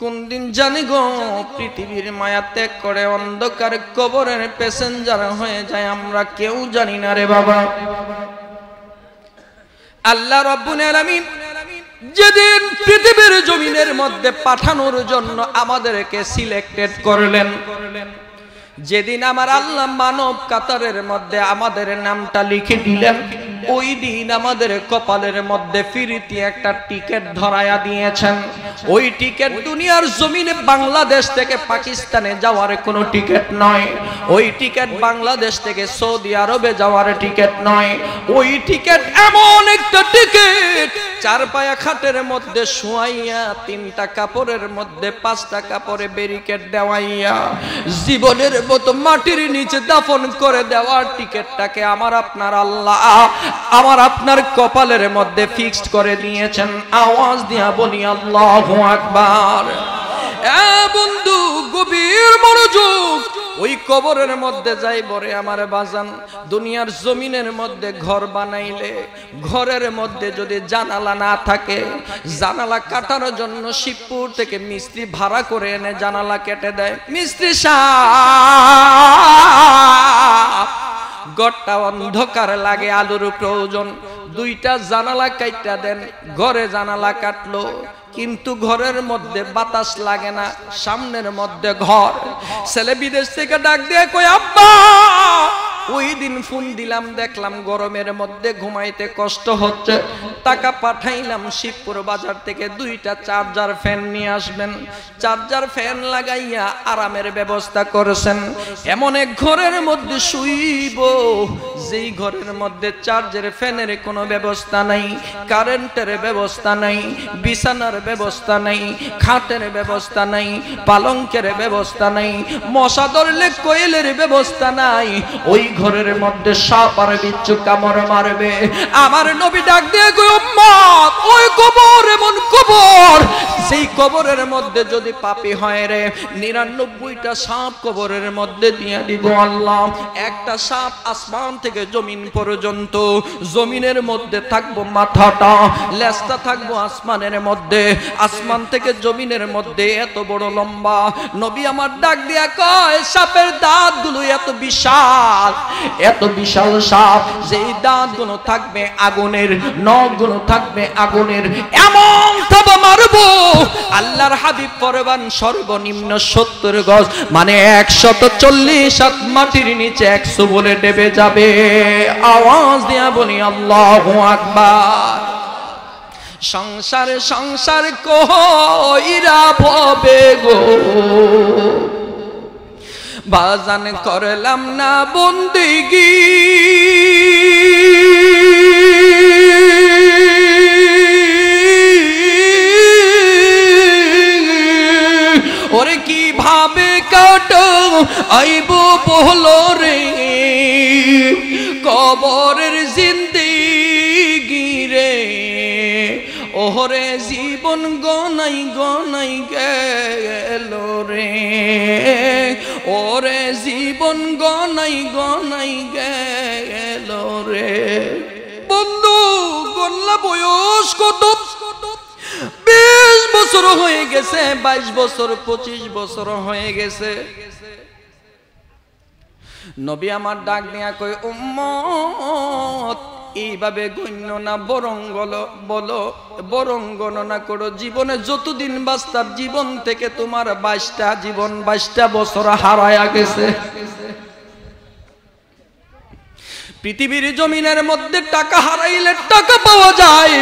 কোন দিন জানি গো, পৃথিবীর মায়া ত্যাগ করে অন্ধকার কবরের প্যাসেঞ্জার হয়ে যায়, আমরা কেউ জানি না রে বাবা। আল্লাহ রব্বুল আলামিন যেদিন পৃথিবীর জমিনের মধ্যে পাঠানোর জন্য আমাদেরকে সিলেক্টেড করলেন, যেদিন আমার আল্লাহ মানব কাতারের মধ্যে আমাদের নামটা লিখে দিলেন ওই দিন আমাদের কপালের মধ্যে ফিরিতি একটা টিকিট ধরায়া দিয়েছেন। ওই টিকিট দুনিয়ার জমিনে বাংলাদেশ থেকে পাকিস্তানে যাওয়ার কোনো টিকিট নয়। ওই টিকিট বাংলাদেশ থেকে সৌদি আরবে যাওয়ার টিকিট নয়। ওই টিকিট এমন একটা টিকিট, চার পায়া খাটের মধ্যে শুয়াইয়া, তিনটা কাপড়ের মধ্যে পাঁচটা কাপড়ে ব্যারিকেড দেওয়াইয়া, জীবনের মতো মাটির নিচে দাফন করে দেওয়ার টিকিটটাকে আমার আপনার আল্লাহ আমার আপনার কপালের মধ্যে ফিক্সড করে দিয়েছেন। আওয়াজ দিয়া বলি, আল্লাহ আকবার। বন্ধু, গভীর মনোযোগ। ওই কবরের মধ্যে যাই বরে আমার বাজান, দুনিয়ার জমিনের মধ্যে ঘর বানাইলে, ঘরের মধ্যে যদি জানালা না থাকে, জানালা কাটার জন্য শিবপুর থেকে মিস্ত্রি ভাড়া করে এনে জানালা কেটে দেয়। মিস্ত্রি সাহেব গড়টা অন্ধকার লাগে, আলোর প্রয়োজন। দুইটা জানালা কাইটা দেন, ঘরে জানালা কাটলো। কিন্তু ঘরের মধ্যে বাতাস লাগে না, সামনের মধ্যে ঘর। ছেলে বিদেশ থেকে ডাক দিয়ে কই আব্বা! ওই দিন ফোন দিলাম, দেখলাম গরমের মধ্যে ঘুমাইতে কষ্ট হচ্ছে। টাকা পাঠাইলাম শিবপুর বাজার থেকে, দুইটা চার্জার ফ্যান নিয়ে আসবেন। চার্জার ফ্যান লাগাইয়া আরামের ব্যবস্থা করেছেন। এমন এক ঘরের মধ্যে শুইব, যেই ঘরের মধ্যে চার্জের ফ্যানের কোনো ব্যবস্থা নাই, কারেন্টের ব্যবস্থা নাই, বিছানার ব্যবস্থা নাই, খাটের ব্যবস্থা নাই, পালঙ্কের ব্যবস্থা নাই, মশা ধরলে কোয়েলের ব্যবস্থা নাই। ওই ঘরের মধ্যে সাপ আর বিচ্ছু কামড় মারবে। আমার নবী ডাক দিয়ে উম্মত, ওই কবর এমন কবর সেই কবরের মধ্যে যদি পাপি হয় রে, নিরানব্বইটা সাপ কবরের মধ্যে দিয়ে দিব আল্লাহ। একটা সাপ আসমান থেকে জমিন পর্যন্ত, জমিনের মধ্যে থাকব মাথাটা, লেজটা থাকব আসমানের মধ্যে। আসমান থেকে জমিনের মধ্যে এত বড় লম্বা। নবী আমার ডাক দিয়া কয়, সাপের দাঁতগুলো এত বিশাল এত বিশাল সাপ, যেই দাঁতগুলো থাকবে আগুনের নখ নখগুলো থাকবে আগুনের, এমন থাবা মারবো, আল্লাহর হাবিব পরবান সর্বনিম্ন সত্তর গজ মানে একশত চল্লিশ হাত মাটির নিচে একশো বলে ডেবে যাবে। আওয়াজ দিয়া বলি, আল্লাহ আকবার। সংসার সংসার কইরা ভবে গো। বাজান করলাম না বন্দিগি। ওরে কি ভাবে কাটো? আইব বহলো রে। কবরের জিন্দিগি রে। ওহরে জীবন গনাই গনাই গেল রে। ওরে জীবন গনাই গনাই গেল রে। বন্ধু, গল্লা বয়স কত? বিশ বছর হয়ে গেছে, বাইশ বছর, পঁচিশ বছর হয়ে গেছে। নবী আমার ডাক দিয়া কই উম্মত এইভাবে গণ্য না, বরং বলো বরং গণনা করো। জীবনে যতদিন বাস্তাব জীবন থেকে তোমার বাইশটা, জীবন বাইশটা বছর হারায়া গেছে। পৃথিবীর জমিনের মধ্যে টাকা হারাইলে টাকা পাওয়া যায়।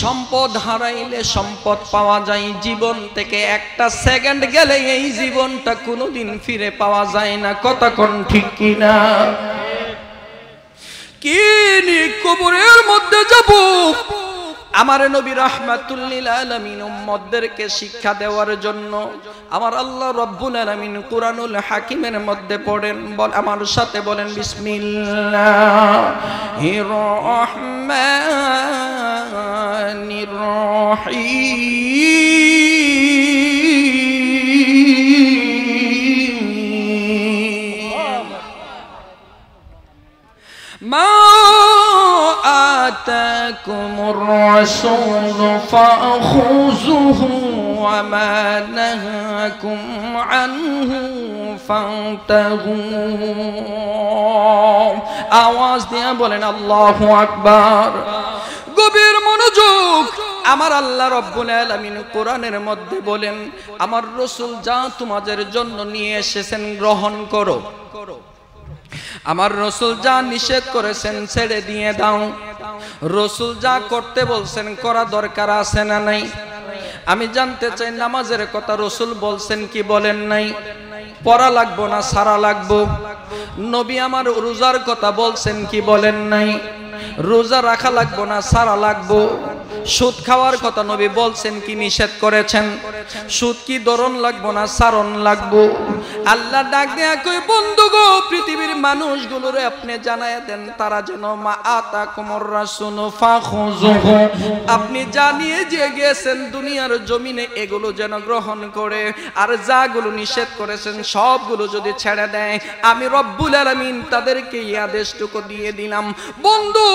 সম্পদ হারাইলে সম্পদ পাওয়া যায়। জীবন থেকে একটা সেকেন্ড গেলে এই জীবনটা কোনোদিন ফিরে পাওয়া যায় না। কতক্ষণ ঠিক কিনা? কি কবরের মধ্যে যাব। আমার নবী রাহমাতুল্লিল আলামিন উম্মতদেরকে শিক্ষা দেওয়ার জন্য আমার আল্লাহ রব্বুল আলামিন কুরআনুল হাকিমের মধ্যে পড়েন, বল আমার সাথে বলেন, বিসমিল্লাহির রহমানির রহিম। آتاكم الرسول فأخذوه وما نهاكم عنه فانتهوا আওয়াজ দিয়ে বলেন আল্লাহু আকবার গভীর মনোযোগ আমার আল্লাহ রব্বুল আলামিন কোরআনের মধ্যে বলেন আমার রসুল যা তোমাদের জন্য নিয়ে এসেছেন গ্রহণ করো আমার রসুল যা নিষেধ করেছেন ছেড়ে দিয়ে দাও। রসুল যা করতে বলছেন করা দরকার আছে না নাই? আমি জানতে চাই নামাজের কথা রসুল বলছেন কি বলেন নাই? পড়া লাগবো না সারা লাগবো? নবী আমার রোজার কথা বলছেন কি বলেন নাই? রোজা রাখা লাগবো না সারা লাগবো? সুদ খাওয়ার কথা নবী বলছেন, কি নিষেধ করেছেন? সুদ কি দরণ লাগবো না সারণ লাগবো? আল্লাহ ডাক দেয়া কই বন্ধু গো, পৃথিবীর মানুষগুলোরে আপনি জানায় দেন, তারা যেন মা আতা কুমর রাসুন আপনি জানিয়ে যে গেছেন, দুনিয়ার জমিনে এগুলো যেন গ্রহণ করে, আর যাগুলো নিষেধ করেছেন, সবগুলো যদি ছেড়ে দেয়, আমি রব্বুল আলামিন তাদেরকে এই আদেশটুকু দিয়ে দিলাম। বন্ধু,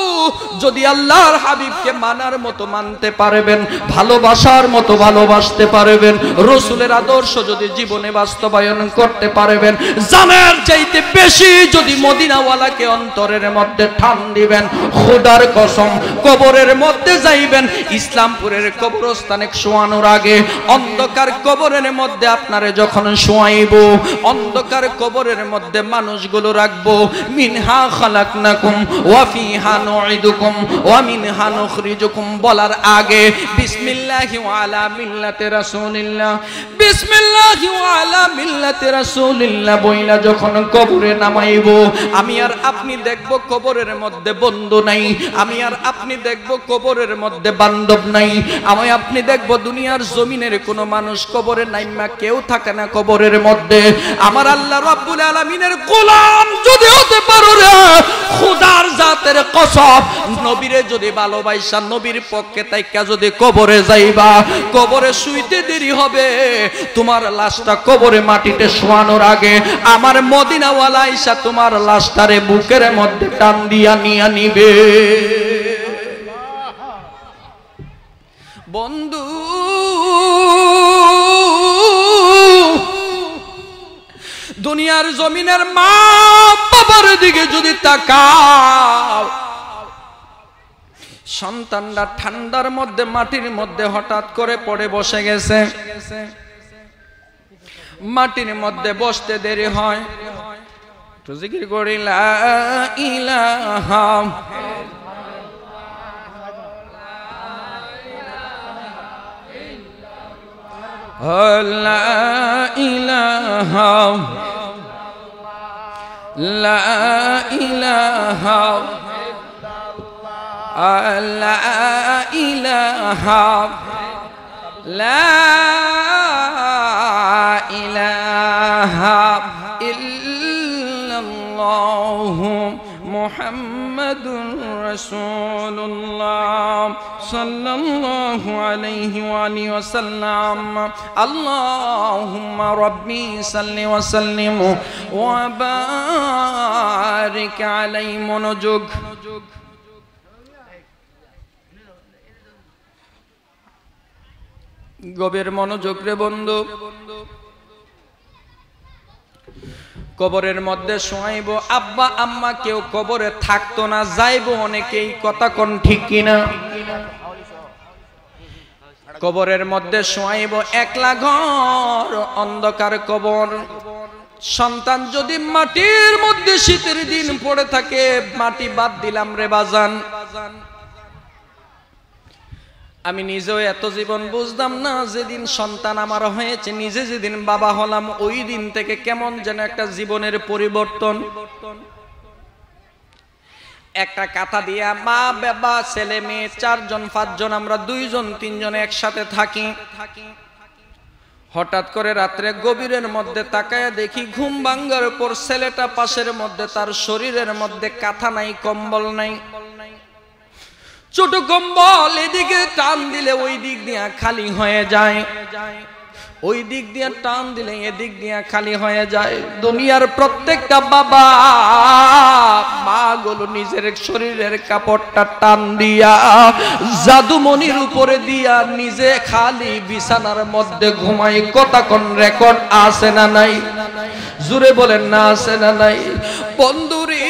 যদি আল্লাহর হাবিবকে মানার মতো মানতে পারবেন, ভালোবাসার মতো ভালোবাসতে পারবেন, রসুলের আদর্শ যদি জীবনে বাস্তবায়ন করতে পারবেন, জানার চাইতে বেশি যদি মদিনাওয়ালাকে অন্তরের মধ্যে ঠান দিবেন, খোদার কসম, কবরের মধ্যে যাইবেন, ইসলামপুরের কবরস্থানে শোয়ানোর আগে অন্ধকার কবরের মধ্যে আপনারে যখন শোয়াইব, অন্ধকার কবরের মধ্যে মানুষগুলো রাখব, মিনহা খালাকনাকুম, ওয়া ফিহা নুইদুকুম ওয়া মিনহা নুখরিজুকুম বলার আগে, বিসমিল্লাহি ওয়া আলা মিল্লাতি রাসূলিল্লাহ, বিসমিল্লাহি ওয়া আলা মিল্লাতি রাসূলিল্লাহ বইলা যখন কবরে নামাইব, আমি আর আপনি দেখব কবরের মধ্যে বন্ধু নাই, আমি আর আপনি দেখব কবরের মধ্যে বান্ধব নাই, আমি আপনি দেখব দুনিয়ার জমিনের কোনো মানুষ কবরে নাইমা কেউ থাকে না কবরের মধ্যে, আমার আল্লাহ রাব্বুল আলামিনের গোলাম যদি হতে পারো রে, খোদার জাতের কসম, নবীরে যদি ভালোবাসা, নবীর পক্ষে তাইকা যদি কবরে যাইবা, কবরে শুইতে দেরি হবে। তোমার লাশটা কবরে মাটিতে শোয়ানোর আগে আমার মদিনাওয়ালা আইসা তোমার লাশটারে বুকের মধ্যে টান দিয়া নিয়া নিবে। বন্ধু, দুনিয়ার জমিনের মা বাবার দিকে যদি তাকাও সন্তানরা ঠান্ডার মধ্যে, মাটির মধ্যে হঠাৎ করে পড়ে বসে গেছে। মাটির মধ্যে বসতে দেরি হয়। জিকির করি, লা লা ইলাহা لا إله لا إله لا إله إلا الله محمد رسول الله صلى الله عليه وآله وسلم. اللهم ربي صل وسلم وبارك عليه منجك. গভীর মনোযোগ রে বন্ধু। কবরের মধ্যে শোয়াইব আব্বা, আম্মা, কেউ কবরে থাকতো না, যাইব অনেকেই, কথা কোন ঠিক কিনা? কবরের মধ্যে শোয়াইব একলা ঘর, অন্ধকার কবর। সন্তান যদি মাটির মধ্যে শীতের দিন পড়ে থাকে, মাটি বাদ দিলাম রে বাজান বাজান। আমি নিজেও এত জীবন বুঝতাম না, যেদিন সন্তান আমার হয়েছে, নিজে যেদিন বাবা হলাম, ওই দিন থেকে কেমন যেন একটা জীবনের পরিবর্তন। একটা কাথা দিয়া মা, বাবা, ছেলে, মেয়ে, চারজন, পাঁচজন, আমরা দুইজন, তিনজন একসাথে থাকি। হঠাৎ করে রাত্রে গভীরের মধ্যে তাকায় দেখি ঘুম ভাঙ্গার পর ছেলেটা পাশের মধ্যে, তার শরীরের মধ্যে কাঁথা নাই, কম্বল নাই। ছোট কম্বল এদিকে টান দিলে ওই দিক দিয়ে খালি হয়ে যায়। ওই দিক দিয়ে টান দিলে এদিক দিয়ে খালি হয়ে যায়। দুনিয়ার প্রত্যেকটা বাবা মা গুলো নিজের শরীরের কাপড়টা টান দিয়া, জাদুমণির উপরে দিয়া নিজে খালি বিছানার মধ্যে ঘুমাই। কতক্ষণ রেকর্ড আছে না নাই? জুড়ে বলেন, না আছে না নাই? বন্ধুরী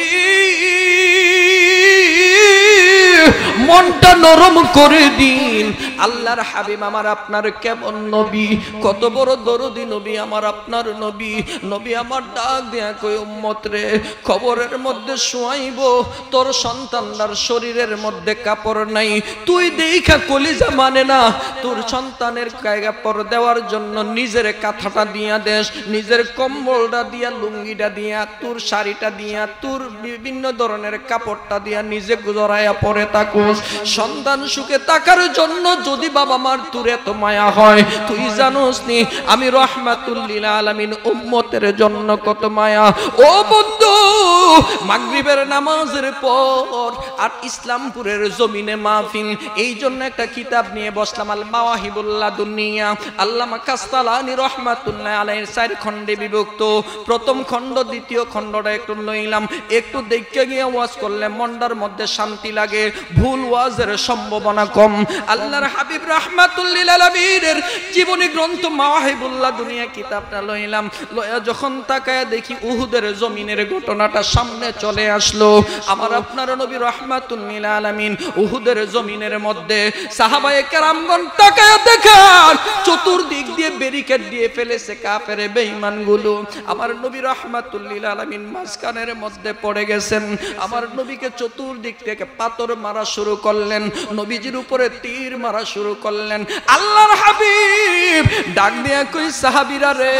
মনটা নরম করে দিন। আল্লাহর হাবিব আমার আপনার কেমন নবী? কত বড় দরদি নবী আমার আপনার নবী? নবী আমার ডাক দেয়া কই উম্মত রে খবরের মধ্যে শুয়াইব। তোর সন্তানদার শরীরের মধ্যে কাপড় নাই। তুই দেখা কলিজা মানে না। তোর সন্তানের কাপড় দেওয়ার জন্য নিজের কাঁথাটা দিয়া দেশ নিজের কম্বলটা দিয়া, লুঙ্গিটা দিয়া, তোর শাড়িটা দিয়া, তোর বিভিন্ন ধরনের কাপড়টা দিয়া নিজে জড়াইয়া পরে তাকুস সন্তান সুখে তাকার জন্য যদি বাবা মার তোর এত মায়া হয়, তুই জানোস নি, আমি রহমাতুল্লিল আলামিন উম্মতের জন্য কত মায়া। ও বন্ধু, মাগরিবের নামাজের পর আর ইসলামপুরের জমিনে মাহফিল এই জন্য একটা কিতাব নিয়ে বসলাম, আল মাওয়াহিবুল্লাহ দুনিয়া। আল্লামা কাস্তালানি রহমাতুল্লাহ আলাইহির চার খণ্ডে বিভক্ত। প্রথম খণ্ড, দ্বিতীয় খণ্ডটা একটু লইলাম, একটু দেখে গিয়ে ওয়াজ করলে মন্ডার মধ্যে শান্তি লাগে। ভুল ওয়াজের সম্ভাবনা কম। আল্লাহর হাবিব রাহমাতুল্লিল জীবনী গ্রন্থ মাওয়াহিবুল্লাহ দুনিয়া কিতাবটা লইলাম। লয়া যখন তাকায় দেখি উহুদের জমিনের ঘটনাটা সামনে চলে আসলো। আমার আপনার নবী রহমাতুল্লিল আলামিন উহুদের জমিনের মধ্যে সাহাবায়ে কেরামগণ তাকায় চতুর্দিক দিয়ে ব্যারিকেড দিয়ে ফেলেছে কাফের বেঈমানগুলো। আমার নবী রহমাতুল্লিল আলামিন মাঝখানের মধ্যে পড়ে গেছেন। আমার নবীকে চতুর্দিক থেকে পাথর মারা শুরু করলেন, নবীজির উপরে তীর মারা শুরু করলেন। আল্লাহর হাবিব ডাক দিয়া কই, সাহাবীরা রে,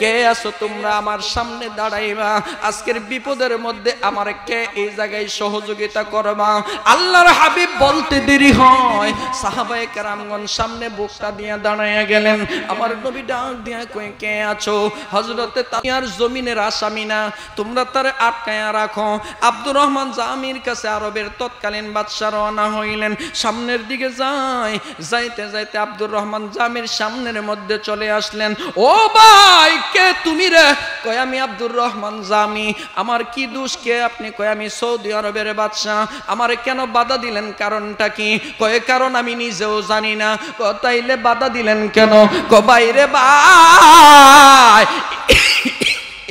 কে আছো তোমরা আমার সামনে দাঁড়াইবা? আজকের বিপদের মধ্যে আমার কে এই জায়গায় সহযোগিতা করবা? আল্লাহর হাবিব বলতে দেরি হয়। সাহাবায়ে কেরামগণ সামনে বুকটা দিয়া দাঁড়াইয়া গেলেন। আমার নবী ডাক দিয়া কই, কে আছো? হযরতে তামিয়ার জমিনের আসামি না, তোমরা তারে আটকায়া রাখো। আব্দুর রহমান জামির কাছে আরবের তৎকালীন বাদশা রওনা হইলেন। সামনের দিকে যায় যাইতে যাইতে আব্দুর রহমান জামির সামনের মধ্যে চলে আসলেন। ও ভাই, কে তুমি রে? কয়, আমি আব্দুর রহমান জামি। আমার কি দোষ? কে আপনি? কয়, আমি সৌদি আরবের বাদশাহ। আমারে কেন বাধা দিলেন? কারণটা কি? কয়, কারণ আমি নিজেও জানি না। ক তাইলে বাধা দিলেন কেন? ক বাইরে ভাই।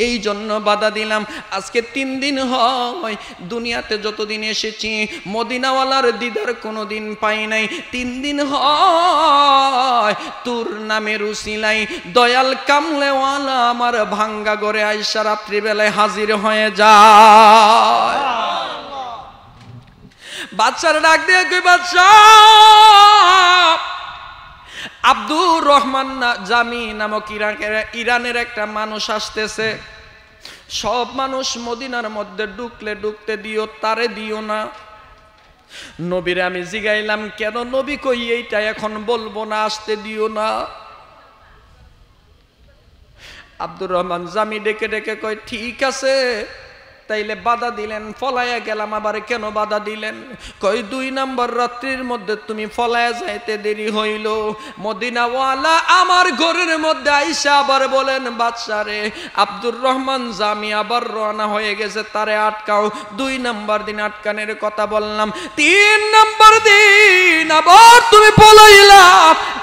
এই জন্য বাধা দিলাম। আজকে তিন দিন হয় দুনিয়াতে যতদিন এসেছি, মদিনাওয়ালার দিদার কোনো দিন পাই নাই। তিন দিন হয় তোর নামের উসিলাই দয়াল কামলেওয়ালা আমার ভাঙ্গা গড়ে আইসা রাত্রিবেলায় হাজির হয়ে যায়। বাচ্চার ডাক দিয়ে বাচ্চা আব্দুর রহমান জামি নামক ইরাকের ইরানের একটা মানুষ আসতেছে। সব মানুষ মদিনার মধ্যে ঢুকলে ঢুকতে দিও, তারে দিও না। নবীরে আমি জিগাইলাম, কেন নবী কই এইটা এখন বলব না, আসতে দিও না। আব্দুর রহমান জামি ডেকে ডেকে কয়, ঠিক আছে। তাইলে বাধা দিলেন, ফলাইয়া গেলাম, আবার কেন বাধা দিলেন? কই, দুই নাম্বার রাত্রির মধ্যে তুমি ফলায়া যাইতে দেরি হইল। মদিনাওয়ালা আমার ঘরের মধ্যে আইসা আবার বলেন বাচ্চারে আব্দুর রহমান জামি আবার রওনা হয়ে গেছে, তারে আটকাও। দুই নাম্বার দিন আটকানের কথা বললাম। তিন নাম্বার দিন আবার তুমি বলাইলা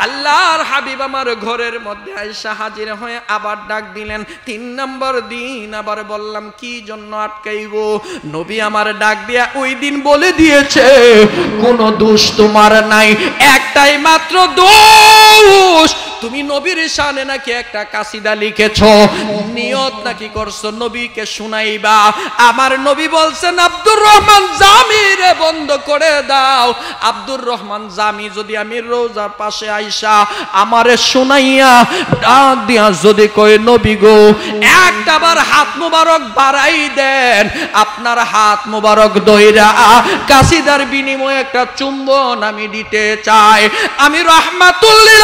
আল্লাহর হাবিব আমার ঘরের মধ্যে আইসা হাজির হয়ে আবার ডাক দিলেন। তিন নাম্বার দিন আবার বললাম, কি জন্য আটকাইব। নবী আমার ডাক দিয়া ওই দিন বলে দিয়েছে, কোন দোষ তোমার নাই, একটাই মাত্র দোষ। তুমি নবীর শানে নাকি একটা কাসিদা লিখেছ, নিয়ত নাকি করছ নবীকে শুনাইবা। আমার নবী বলছেন, আব্দুর রহমান জামিরে বন্ধ করে দাও। আব্দুর রহমান জামি যদি আমি রোজার পাশে আইসা আমারে শুনাইয়া ডাক দিয়া যদি কয়, নবী গো, একটাবার হাত মুবারক বাড়াই দেন আপনার হাত মুবারক দইরা কাসিদার বিনিময়ে একটা চুম্বন আমি দিতে চাই। আমি রহমাতুল্লিল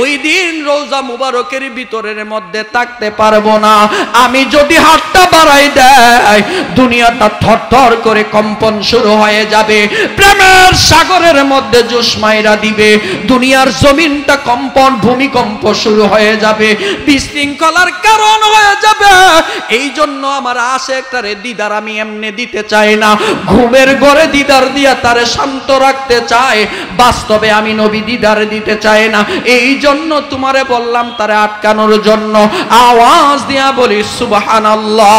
ওই দিন রোজা মুবারকের ভিতরের মধ্যে থাকতে পারব না। আমি যদি হাতটা বাড়াই দেয়, দুনিয়াটা থর থর করে কম্পন শুরু হয়ে যাবে। প্রেমের সাগরের মধ্যে জোসমাইরা দিবে। দুনিয়ার জমিনটা কম্পন, ভূমিকম্প শুরু হয়ে যাবে। বিশৃঙ্খলার কারণ হয়ে যাবে। এই জন্য আমার আশে একটা রে দিদার আমি এমনি দিতে চাই না। ঘুমের ঘরে দিদার দিয়া তারে শান্ত রাখতে চায়। বাস্তবে আমি নবী দিদার দিতে চাই না। এই জন্য তোমারে বললাম তারে আটকানোর জন্য। আওয়াজ দিয়া বলি, সুবহানাল্লাহ।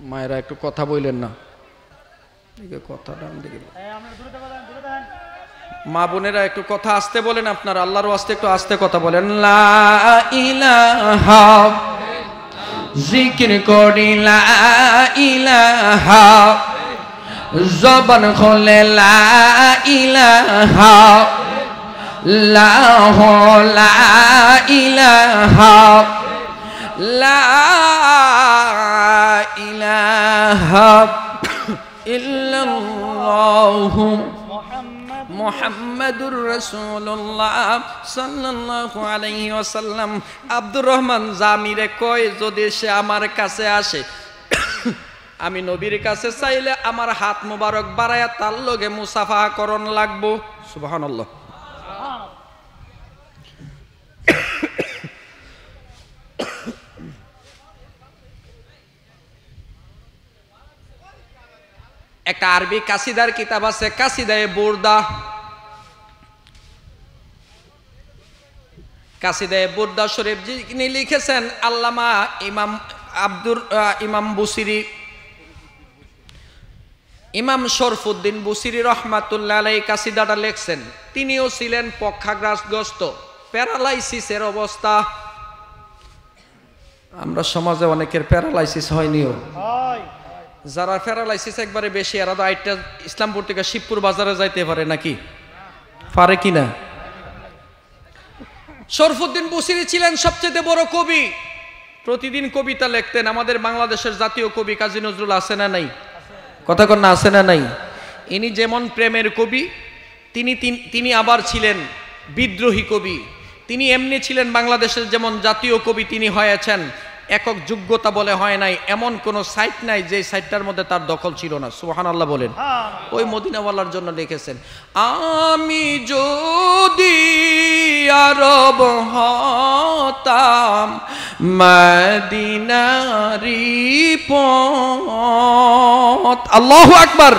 মায়েরা একটু কথা বললেন না। এদিকে কথাটা দিকে। মা বোনেরা একটু কথা আসতে বলেন আপনার, আল্লাহর আস্তে একটু আস্তে কথা বলেন। জিকির জবান খোলে ইলাহা লা লা ইলাহা লা ইলাহা ইল্লাল্লাহু মোহাম্মদুর রসুল্লাহ সাল্লাল্লাহু আলাইহি ওয়াসাল্লাম। আব্দুর রহমান জামিরে কয়, যদি সে আমার কাছে আসে, আমি নবীর কাছে চাইলে আমার হাত মোবারক বাড়ায়া তার লগে মুসাফা করণ লাগবো। সুবহানাল্লাহ। একটা আরবি কাসিদার কিতাব আছে কাসিদায়ে বুরদা। কাসিদায়ে বুরদা শরীফ যিনি লিখেছেন আল্লামা ইমাম আব্দুর ইমাম বুসিরি ইমাম শরফুদ্দিন বুসিরি রহমাতুল্লাহ আলাই কাসিদাটা লেখছেন। তিনিও ছিলেন পক্ষাগ্রাসগ্রস্ত। প্যারালাইসিসের অবস্থা। আমরা সমাজে অনেকের প্যারালাইসিস হয়নিও। যারা প্যারালাইসিস একবারে বেশি এরা তো আইটা ইসলামপুর থেকে শিবপুর বাজারে যাইতে পারে নাকি? পারে কি না শরফুদ্দিন বুসিরি ছিলেন সবচেয়ে বড় কবি। প্রতিদিন কবিতা লিখতেন। আমাদের বাংলাদেশের জাতীয় কবি কাজী নজরুল আছে না নাই? কথা কন্যা আছে না নাই? ইনি যেমন প্রেমের কবি তিনি তিন- তিনি আবার ছিলেন বিদ্রোহী কবি। তিনি এমনি ছিলেন বাংলাদেশের যেমন জাতীয় কবি তিনি হয়েছেন। একক যোগ্যতা বলে হয় নাই এমন কোন সাইট নাই যে সাইটটার মধ্যে তার দখল ছিল না। সুহান আল্লাহ বলেন ওই মদিনাওয়ালার জন্য লিখেছেন আমি যদি আরব হতাম মদিনারি পথ আল্লাহ আকবার।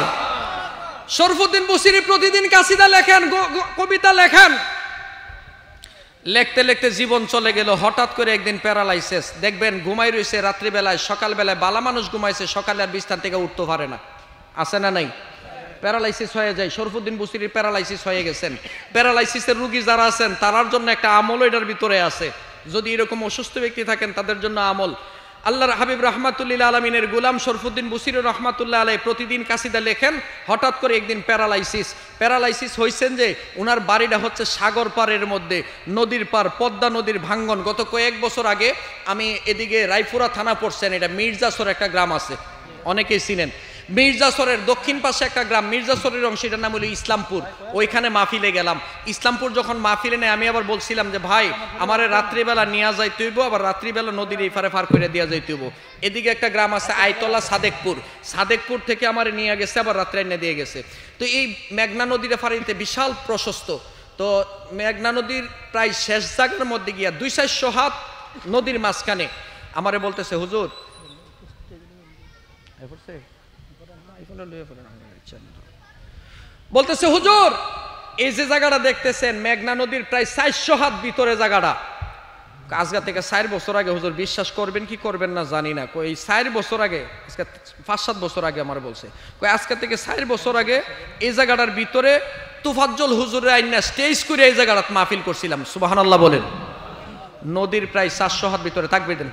শরফুদ্দিন বসিরি প্রতিদিন কাসিদা লেখেন কবিতা লেখেন। লেখতে লেখতে জীবন চলে গেল, হঠাৎ করে একদিন প্যারালাইসিস। দেখবেন ঘুমাই রয়েছে রাত্রিবেলায়, সকালবেলায় বালা মানুষ ঘুমাইছে, সকালে আর বিস্তার থেকে উঠতে পারে না। আছে না নাই? প্যারালাইসিস হয়ে যায়, শরফুদ্দিন বুসির প্যারালাইসিস হয়ে গেছেন। প্যারালাইসিসের রুগী যারা আছেন, তারার জন্য একটা আমল এটার ভিতরে আছে। যদি এরকম অসুস্থ ব্যক্তি থাকেন, তাদের জন্য আমল। আল্লাহর হাবিব রহমাতুল্লিল্লা আলমিনের গুলাম শরফুদ্দিন বুসির রহমাতুল্লাহ আলাই প্রতিদিন কাসিদা লেখেন, হঠাৎ করে একদিন প্যারালাইসিস। প্যারালাইসিস হয়েছেন যে ওনার বাড়িটা হচ্ছে সাগর পাড়ের মধ্যে, নদীর পার পদ্মা নদীর ভাঙ্গন। গত কয়েক বছর আগে আমি এদিকে রায়পুরা থানা পড়ছেন, এটা মির্জাসর একটা গ্রাম আছে, অনেকেই চিনেন। মির্জাসরের দক্ষিণ পাশে একটা গ্রাম, মির্জাসরের অংশ, এটার নাম হলো ইসলামপুর। ওইখানে মাহফিলে গেলাম। ইসলামপুর যখন মাহফিলে নেয়, আমি আবার বলছিলাম যে, ভাই, আমার রাত্রিবেলা নিয়ে যাইতে হইব আবার রাত্রিবেলা নদীর এই পারে পার করে দেওয়া যাইতে হইব এদিকে একটা গ্রাম আছে, আইতলা সাদেকপুর। সাদেকপুর থেকে আমার নিয়ে গেছে, আবার রাত্রে এনে দিয়ে গেছে। তো এই মেঘনা নদীর ফারিতে বিশাল প্রশস্ত। তো মেঘনা নদীর প্রায় শেষ জায়গার মধ্যে গিয়া দুই চারশো হাত নদীর মাঝখানে। আমারে বলতেছে, হুজুর বলতেছে হুজুর এই যে জায়গাটা দেখতেছেন মেঘনা নদীর প্রায় চারশো হাত ভিতরে জায়গাটা। আজকে থেকে চার বছর আগে হুজুর বিশ্বাস করবেন কি করবেন না জানি না। কই এই চার বছর আগে আজকে পাঁচ সাত বছর আগে আমার বলছে। কই আজকে থেকে চার বছর আগে এই জায়গাটার ভিতরে তুফাজ্জল হুজুরের আইনা স্টেজ করে এই জায়গাটা মাহফিল করছিলাম। সুবাহান আল্লাহ বলেন। নদীর প্রায় চারশো হাত ভিতরে থাকবে দেন।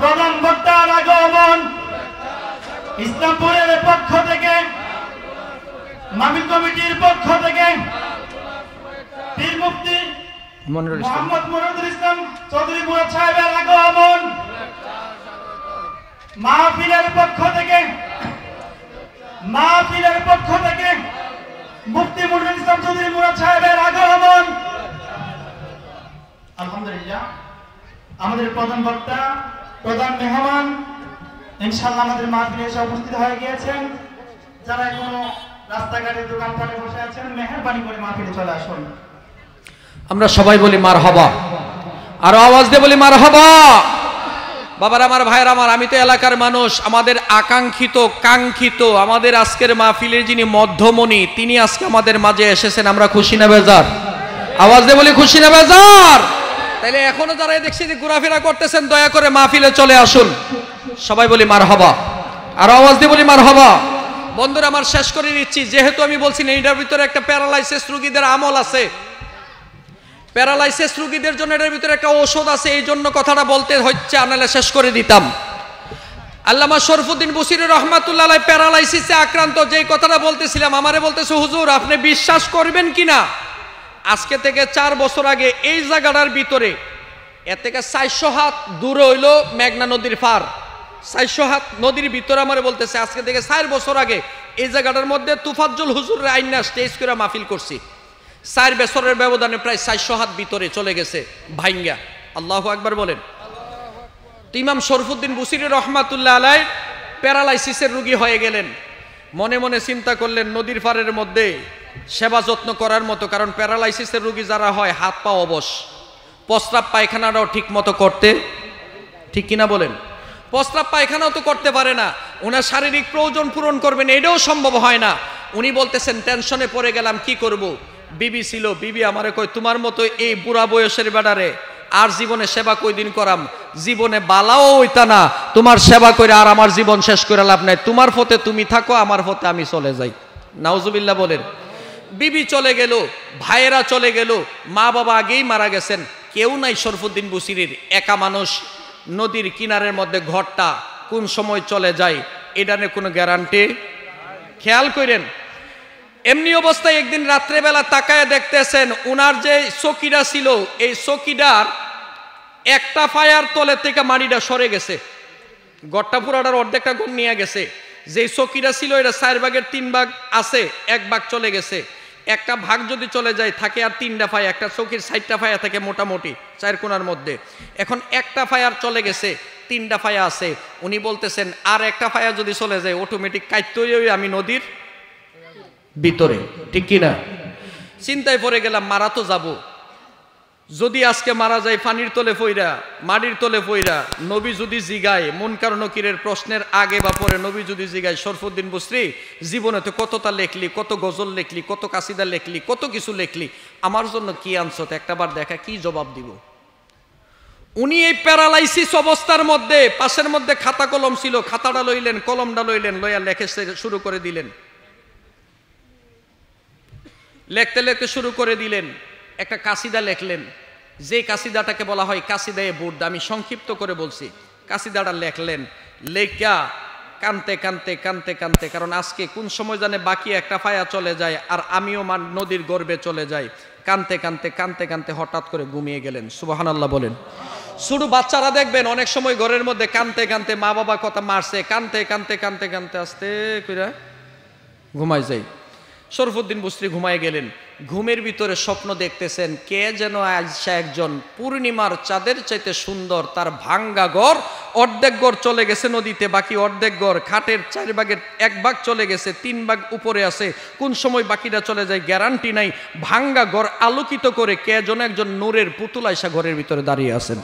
প্রধান বক্তার আগমন। ইসলামপুরের পক্ষ থেকে মাহফিল কমিটির পক্ষ থেকে পীর মুফতি মনিরুল ইসলাম। মোহাম্মদ মুরাদুল ইসলাম চৌধুরী মুরাদ সাহেবের আগমন। মাহফিলের পক্ষ থেকে মাহফিলের পক্ষ থেকে মুফতি মুরুল ইসলাম চৌধুরী মুরাদ সাহেবের আলহামদুলিল্লাহ। আমাদের প্রধান বক্তা, প্রধান মেহমান, ইনশাআল্লাহ আমাদের মাহফিলে এসে উপস্থিত হয়ে গিয়েছেন। যারা এখনও রাস্তাঘাটে দোকানপাটে বসে আছেন, মেহরবানি করে মাহফিলে চলে আসুন। আমরা সবাই বলি মার হবা আরও আওয়াজ দিয়ে বলি মার হবা বাবার, আমার ভাইয়ের, আমার, আমি তো এলাকার মানুষ, আমাদের আকাঙ্ক্ষিত, কাঙ্ক্ষিত, আমাদের আজকের মাহফিলের যিনি মধ্যমণি, তিনি আজকে আমাদের মাঝে এসেছেন, আমরা খুশি না বেজার? আওয়াজ দিয়ে বলি খুশি না বেজার? তাইলে এখনও যারা দেখছি যে ঘোরাফেরা করতেছেন, দয়া করে মাহফিলে চলে আসুন। সবাই বলি মার হবা আর আওয়াজ দিয়ে বলি মার হবা বন্ধুরা, আমার শেষ করে দিচ্ছি যেহেতু আমি বলছি না, এটার ভিতরে একটা প্যারালাইসিস রুগীদের আমল আছে। প্যারালাইসিস রুগীদের জন্য এটার ভিতরে একটা ঔষধ আছে, এই জন্য কথাটা বলতে হচ্ছে আনালে শেষ করে দিতাম। আল্লামা শরফুদ্দিন বুসির রহমাতুল্লাহ প্যারালাইসিসে আক্রান্ত, যেই কথাটা বলতেছিলাম, আমারে বলতেছে, হুজুর, আপনি বিশ্বাস করবেন কিনা? আজকে থেকে চার বছর আগে এই জায়গাটার ভিতরে এ থেকে চারশো হাত দূরে হইল মেঘনা নদীর পার। চারশো হাত নদীর ভিতরে আমার বলতেছে, আজকে থেকে চার বছর আগে এই জায়গাটার মধ্যে তুফাজ্জুল হুজুর আইনা স্টেজ করে মাহফিল করছি। চার বছরের ব্যবধানে প্রায় চারশো হাত ভিতরে চলে গেছে, ভাইঙ্গা। আল্লাহ একবার বলেন। ইমাম শরফুদ্দিন বুসির রহমাতুল্লাহ আলাই প্যারালাইসিসের রুগী হয়ে গেলেন। মনে মনে চিন্তা করলেন, নদীর পাড়ের মধ্যে সেবা যত্ন করার মতো, কারণ প্যারালাইসিসের রুগী যারা হয়, হাত পা অবশ। প্রস্রাব পায়খানাটাও ঠিক মতো করতে, ঠিক কিনা বলেন? প্রস্রাব পায়খানাও তো করতে পারে না। ওনার শারীরিক প্রয়োজন পূরণ করবেন, এটাও সম্ভব হয় না। উনি বলতেছেন, টেনশনে পড়ে গেলাম, কি করব? বিবি ছিল, বিবি আমারে কই তোমার মতো এই বুড়া বয়সের বেড়ারে আর জীবনে সেবা কই দিন করাম? জীবনে বালাও হইতা না। তোমার সেবা করে আর আমার জীবন শেষ করে লাভ নাই। তোমার ফতে তুমি থাকো, আমার ফতে আমি চলে যাই। নাউজুবিল্লাহ বলেন। বিবি চলে গেল, ভাইয়েরা চলে গেল মা বাবা আগেই মারা গেছেন। কেউ নাই শরফুদ্দিন বুসিরির, একা মানুষ। নদীর কিনারের মধ্যে ঘরটা কোন সময় চলে যায়, এটা নিয়ে কোনো গ্যারান্টি? খেয়াল করেন, এমনি অবস্থায় একদিন রাত্রেবেলা তাকায় দেখতেছেন, উনার যে চকিটা ছিল, এই চকিটার একটা ফায়ার তলে থেকে মাটিটা সরে গেছে। গড়টা পুরাটার অর্ধেকটা গুণ নিয়ে গেছে। যে চকিটা ছিল, এটা চার ভাগের তিন ভাগ আছে, এক ভাগ চলে গেছে। একটা ভাগ যদি চলে যায়, থাকে আর তিনটা ফায়া, একটা চোখের সাইডটা ফায়া থাকে মোটামুটি চার কোনার মধ্যে। এখন একটা ফায়ার চলে গেছে, তিনটা ফায়া আছে। উনি বলতেছেন, আর একটা ফায়া যদি চলে যায় অটোমেটিক কাইত্যই আমি নদীর ভিতরে। ঠিক কিনা? চিন্তায় পড়ে গেলাম, মারা তো যাব। যদি আজকে মারা যায় পানির তলে ফইরা মাটির তলে ফইরা, নবী যদি জিগায়, মন কারণ নকিরের প্রশ্নের আগে বা পরে নবী যদি জিগায়, শরফুদ্দিন বসরি, জীবনে তো কতটা লেখলি, কত গজল লেখলি, কত কাসিদা লেখলি, কত কিছু লেখলি, আমার জন্য কি আনছত একটাবার দেখা কি জবাব দিব? উনি এই প্যারালাইসিস অবস্থার মধ্যে, পাশের মধ্যে খাতা কলম ছিল, খাতাটা লইলেন, কলমটা লইলেন, লইয়া লেখে শুরু করে দিলেন। লেখতে লেখতে শুরু করে দিলেন। একটা কাসিদা লেখলেন। যে কাসিদাটাকে বলা হয় কাসিদায়ে বুর্দ, আমি সংক্ষিপ্ত করে বলছি। কাসিদাটা লেখলেন লেখা কানতে কানতে কানতে কানতে, কারণ আজকে কোন সময় জানে বাকি একটা ফায়া চলে যায় আর আমিও মান নদীর গর্বে চলে যাই। কানতে কানতে কানতে কানতে হঠাৎ করে ঘুমিয়ে গেলেন। সুবাহান আল্লাহ বলেন। শুধু বাচ্চারা দেখবেন অনেক সময় ঘরের মধ্যে কানতে কানতে মা বাবা কথা মারছে, কানতে কানতে কানতে কানতে আসতে কইরা ঘুমাই যাই শরফুদ্দিন বুস্ত্রী ঘুমায় গেলেন। ঘুমের ভিতরে স্বপ্ন দেখতেছেন, কে যেন আইসা একজন পূর্ণিমার চাঁদের চাইতে সুন্দর, তার ভাঙ্গা গড় অর্ধেক গড় চলে গেছে নদীতে, বাকি অর্ধেক গড় খাটের চার ভাগের এক ভাগ চলে গেছে, তিন ভাগ উপরে আছে। কোন সময় বাকিটা চলে যায় গ্যারান্টি নাই, ভাঙ্গা গড় আলোকিত করে কে যেন একজন নূরের পুতুল আইসা ঘরের ভিতরে দাঁড়িয়ে আছেন।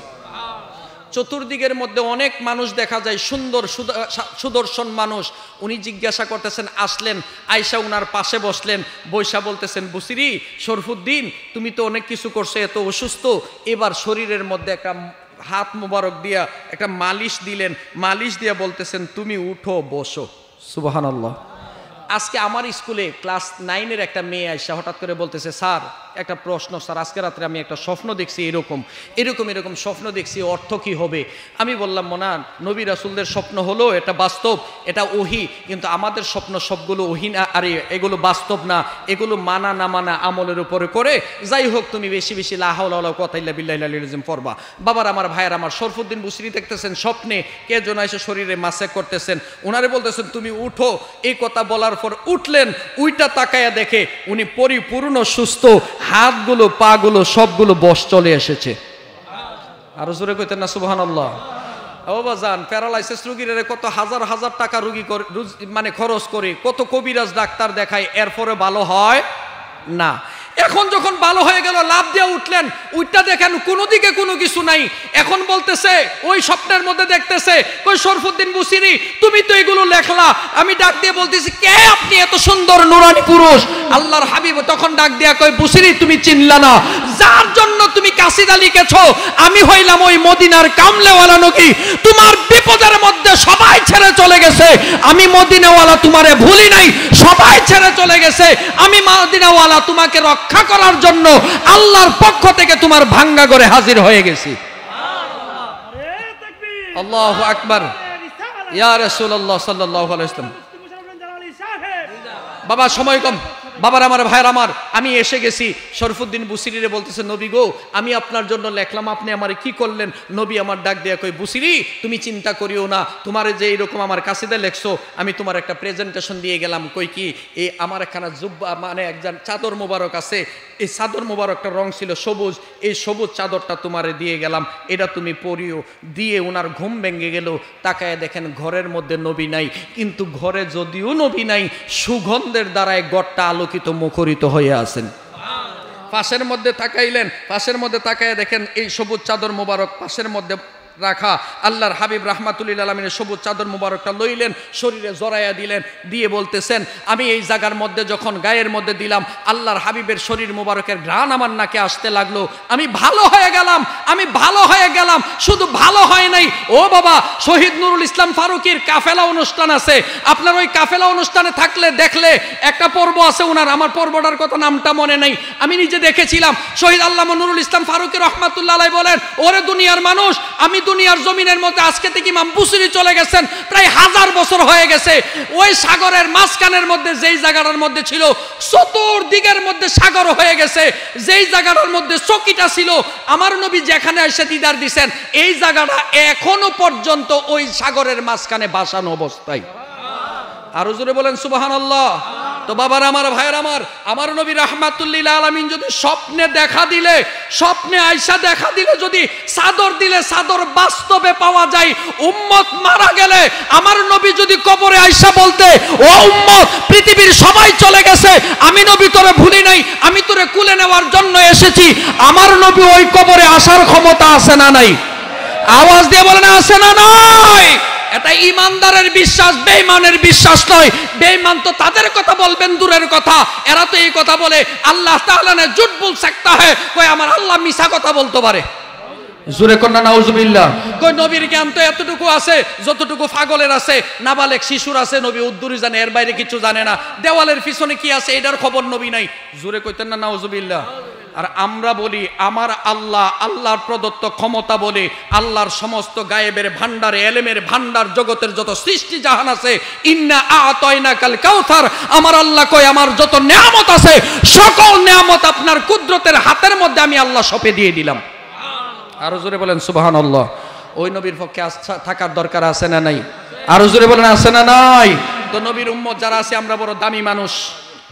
চতুর্দিকের মধ্যে অনেক মানুষ দেখা যায়, সুন্দর সুদ- সুদর্শন মানুষ। উনি জিজ্ঞাসা করতেছেন, আসলেন? আয়সা উনার পাশে বসলেন বৈশা বলতেছেন, বুসিরি, শরফুদ্দিন, তুমি তো অনেক কিছু করছ, এত অসুস্থ। এবার শরীরের মধ্যে একটা হাত মোবারক দিয়া একটা মালিশ দিলেন। মালিশ দিয়া বলতেছেন, তুমি উঠো, বসো। সুবাহান আজকে আমার স্কুলে ক্লাস নাইনের একটা মেয়ে আইসা হঠাৎ করে বলতেছে, স্যার একটা প্রশ্ন, স্যার, আজকে রাত্রে আমি একটা স্বপ্ন দেখছি এরকম এরকম এরকম স্বপ্ন দেখছি, অর্থ কি হবে? আমি বললাম, মোনান, নবী রাসুলদের স্বপ্ন হলো এটা বাস্তব, এটা ওহি, কিন্তু আমাদের স্বপ্ন সবগুলো ওহি না আরে, এগুলো বাস্তব না, এগুলো মানা না মানা আমলের উপরে করে, যাই হোক, তুমি বেশি বেশি লাহাউলা কথাইল্লা বিল্লাহিম পড়বা। বাবার, আমার ভাইয়ের, আমার শরফুদ্দিন বুসরি দেখতেছেন স্বপ্নে, কে জন এসে শরীরে মাসে করতেছেন ওনারে বলতেছেন, তুমি উঠো, এই কথা বলার পর উঠলেন, উইটা তাকায়া দেখে, উনি পরিপূর্ণ সুস্থ হাতগুলো, পাগুলো, সবগুলো বস চলে এসেছে। আরও জোরে কইতেন না সুবহান আল্লাহ বাজান, প্যারালাইসিস রুগীরা কত হাজার হাজার টাকা রুগী মানে খরচ করে, কত কবিরাজ ডাক্তার দেখায়, এরপরে ভালো হয় না। এখন যখন ভালো হয়ে গেল, লাভ দিয়ে উঠলেন উইটা দেখেন কোনো দিকে কোনো কিছু নাই। এখন বলতেছে, ওই স্বপ্নের মধ্যে দেখতেছে, কই শরফুদ্দিন বুসিরি তুমি তো এগুলো লেখলা। আমি ডাক দিয়ে বলতেছি, কে আপনি এত সুন্দর নুরানি পুরুষ? আল্লাহর হাবিব তখন ডাক দিয়া কই বুসিরি তুমি চিনলা না। যার জন্য তুমি কাসিদা লিখেছ, আমি হইলাম ওই মদিনার কামলেওয়ালা নকি তোমার গেছে। আমি মদিনাওয়ালা তোমারে ভুলি নাই। সবাই ছেড়ে চলে গেছে। আমি মদিনাওয়ালা তোমাকে রক্ষা করার জন্য আল্লাহর পক্ষ থেকে তোমার ভাঙ্গা করে হাজির হয়ে গেছি। বাবা, সময় কম। বাবার আমার, ভাইয়ের আমার, আমি এসে গেছি। শরফুদ্দিন বুসিরিরে বলতেছে, নবী গো, আমি আপনার জন্য লেখলাম, আপনি আমার কি করলেন? নবী আমার ডাক দেয়া কই বুসিরি, তুমি চিন্তা করিও না, তোমার যে এইরকম আমার কাছে লেখছো, আমি তোমার একটা প্রেজেন্টেশন দিয়ে গেলাম। কই কি এই আমার একখানা জুব্বা মানে একজন চাদর মোবারক আছে, এই চাদর মোবারকটা রং ছিল সবুজ, এই সবুজ চাদরটা তোমারে দিয়ে গেলাম, এটা তুমি পরিও। দিয়ে ওনার ঘুম ভেঙে গেল। তাকায় দেখেন, ঘরের মধ্যে নবী নাই, কিন্তু ঘরে যদিও নবী নাই, সুগন্ধের দ্বারায় গড়টা আলোকিত, মুখরিত হয়ে আছেন। পাশের মধ্যে তাকাইলেন, পাশের মধ্যে তাকাইয়া দেখেন এই সবুজ চাদর মোবারক পাশের মধ্যে রাখা। আল্লাহর হাবিব রাহমাতুল্লিল আলমিনের সবুজ চাদর মুবারকটা লইলেন, শরীরে জড়াইয়া দিলেন, দিয়ে বলতেছেন, আমি এই জায়গার মধ্যে যখন গায়ের মধ্যে দিলাম, আল্লাহর হাবিবের শরীর মুবারকের ঘ্রাণ আমার নাকে আসতে লাগল। আমি ভালো হয়ে গেলাম, আমি ভালো হয়ে গেলাম, শুধু ভালো হয় নাই। ও বাবা, শহীদ নুরুল ইসলাম ফারুকির কাফেলা অনুষ্ঠান আছে। আপনার ওই কাফেলা অনুষ্ঠানে থাকলে দেখলে একটা পর্ব আছে ওনার। আমার পর্বটার কথা নামটা মনে নেই। আমি নিজে দেখেছিলাম, শহীদ আল্লাহ নুরুল ইসলাম ফারুকি রহমাতুল্লাহ বলেন, ওরে দুনিয়ার মানুষ, আমি দুনিয়ার জমিনের মধ্যে আজকে থেকে ইমাম বুসুরি চলে গেছেন, প্রায় হাজার বছর হয়ে গেছে। ওই সাগরের মাঝখানের মধ্যে, যেই জায়গাটার মধ্যে ছিল, চতুর্দিকের মধ্যে সাগর হয়ে গেছে। যেই জায়গাটার মধ্যে চকিটা ছিল, আমার নবী যেখানে এসে দিদার দিছেন, এই জায়গাটা এখনও পর্যন্ত ওই সাগরের মাঝখানে বাসানো অবস্থায়। আরও জোরে বলেন সুবাহান আল্লাহ তো বাবার আমার, ভাইয়ের আমার আমার নবী রাহমাতুল্লিল আলমিন যদি স্বপ্নে দেখা দিলে, স্বপ্নে আয়সা দেখা দিলে, যদি চাদর দিলে, সাদর বাস্তবে পাওয়া যায়, উম্মত মারা গেলে, আমার নবী যদি কবরে আয়সা বলতে, ও উম্মত, পৃথিবীর সবাই চলে গেছে, আমি নবী তোরে ভুলি নাই, আমি তোরে কুলে নেওয়ার জন্য এসেছি, আমার নবী ওই কবরে আসার ক্ষমতা আছে না নাই? আওয়াজ দিয়ে বলেন আছে না নাই। এটা ইমানদারের বিশ্বাস বেঈমানের বিশ্বাস নয় বেঈমান তো তাদের কথা বলবেন দূরের কথা এরা তো এই কথা বলে আল্লাহ তাআলা ने झूठ बोल सकता है কই আমার আল্লাহ মিছা কথা বলতে পারে জুরে কন্যা নাউজুবিল্লাহ কই নবীর জ্ঞান তো এতটুকু আছে যতটুকু পাগলের আছে নাবালেক শিশুর আছে নবী উদ্দুরি জানে এর বাইরে কিছু জানে না দেওয়ালের পিছনে কি আছে এটার খবর নবী নাই জুরে কইতেন না নাউজুবিল্লাহ আর আমরা বলি, আমার আল্লাহ, আল্লাহর প্রদত্ত ক্ষমতা বলে আল্লাহর সমস্ত গায়েবের ভান্ডারে এলেমের ভান্ডার জগতের যত সৃষ্টি জাহান আছে, ইন্না আতয়না কাল কাউসার। আমার আল্লাহ কয়, আমার যত নিয়ামত আছে, সকল নিয়ামত আপনার কুদরতের হাতের মধ্যে আমি আল্লাহ সপে দিয়ে দিলাম। আরও জোরে বলেন সুবাহান আল্লাহ ওই নবীর পক্ষে থাকার দরকার আছে না নাই? আরও জোরে বলেন, আছে না নাই? তো নবীর উম্মত যারা আছে, আমরা বড় দামি মানুষ।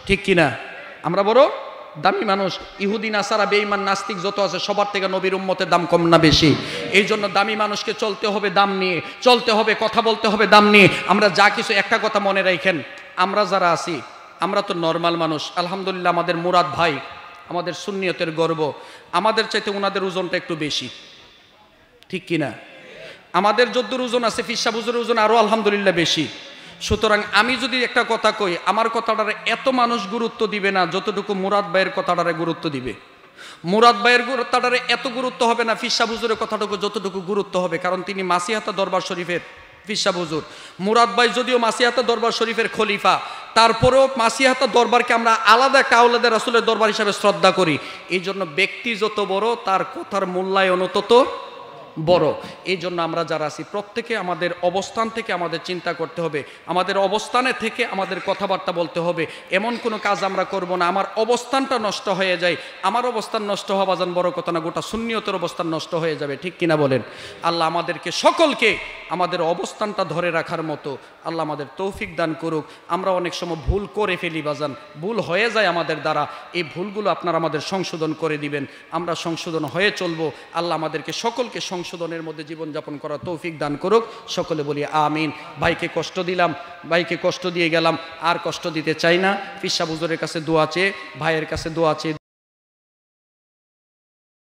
ঠিক কিনা? আমরা বড় দামি মানুষ ইহুদিন আসারা বেঈমান, নাস্তিক যত আছে, সবার থেকে নবীর উম্মতের দাম কম না বেশি। এই জন্য দামি মানুষকে চলতে হবে দাম নিয়ে, চলতে হবে, কথা বলতে হবে দাম নিয়ে। আমরা যা কিছু একটা কথা মনে রাখেন, আমরা যারা আছি, আমরা তো নর্মাল মানুষ। আলহামদুলিল্লাহ, আমাদের মুরাদ ভাই, আমাদের সুন্নিয়তের গর্ব। আমাদের চাইতে ওনাদের ওজনটা একটু বেশি। ঠিক কিনা? আমাদের যদ্দুর ওজন আছে ফিসা বুজুর ওজন আরও আলহামদুলিল্লাহ বেশি। সুতরাং আমি যদি একটা কথা কই, আমার কথাটারে এত মানুষ গুরুত্ব দিবে না যতটুকু মুরাদ ভাইয়ের কথাটারে গুরুত্ব দিবে। মুরাদ ভাইয়ের কথাটারে এত গুরুত্ব হবে না ফিসা বুজুরের কথাটুকু যতটুকু গুরুত্ব হবে, কারণ তিনি মাসিহাতা দরবার শরীফের ফিসা বুজুর মুরাদ ভাই যদিও মাসিহাতা দরবার শরীফের খলিফা, তারপরেও মাসিহাতা দরবারকে আমরা আলাদা একটা আউলাদের রাসুলের দরবার হিসাবে শ্রদ্ধা করি। এই জন্য ব্যক্তি যত বড়, তার কথার মূল্যায়ন তত বড়। এই জন্য আমরা যারা আছি, প্রত্যেকে আমাদের অবস্থান থেকে আমাদের চিন্তা করতে হবে। আমাদের অবস্থানে থেকে আমাদের কথাবার্তা বলতে হবে। এমন কোনো কাজ আমরা করব না। আমার অবস্থানটা নষ্ট হয়ে যায়। আমার অবস্থান নষ্ট হওয়া যান বড় কথা না, গোটা শূন্যতের অবস্থান নষ্ট হয়ে যাবে। ঠিক কিনা বলেন? আল্লাহ আমাদেরকে সকলকে আমাদের অবস্থানটা ধরে রাখার মতো আল্লাহ আমাদের তৌফিক দান করুক। আমরা অনেক সময় ভুল করে ফেলি বাজান। ভুল হয়ে যায় আমাদের দ্বারা। এই ভুলগুলো আপনারা আমাদের সংশোধন করে দিবেন। আমরা সংশোধন হয়ে চলবো। আল্লাহ আমাদেরকে সকলকে সংশোধনের মধ্যে জীবনযাপন করার তৌফিক দান করুক। সকলে বলি আমিন। ভাইকে কষ্ট দিলাম। ভাইকে কষ্ট দিয়ে গেলাম। আর কষ্ট দিতে চাই না। ফিসা বুজুরের কাছে দোয়া চেয়ে, ভাইয়ের কাছে দোয়া চেয়ে